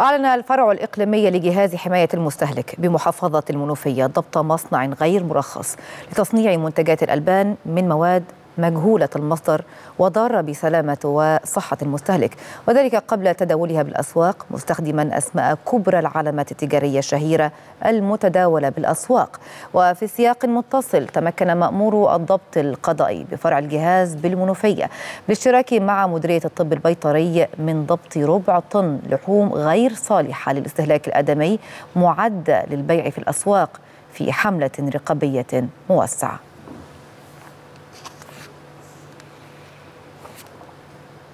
أعلن الفرع الإقليمي لجهاز حماية المستهلك بمحافظة المنوفية ضبط مصنع غير مرخص لتصنيع منتجات الألبان من مواد مجهولة المصدر وضارة بسلامة وصحة المستهلك وذلك قبل تداولها بالأسواق مستخدما أسماء كبرى العلامات التجارية الشهيرة المتداولة بالأسواق. وفي سياق متصل تمكن مأمور الضبط القضائي بفرع الجهاز بالمنوفية بالاشتراك مع مديرية الطب البيطري من ضبط ربع طن لحوم غير صالحة للاستهلاك الآدمي معدة للبيع في الأسواق في حملة رقابية موسعة.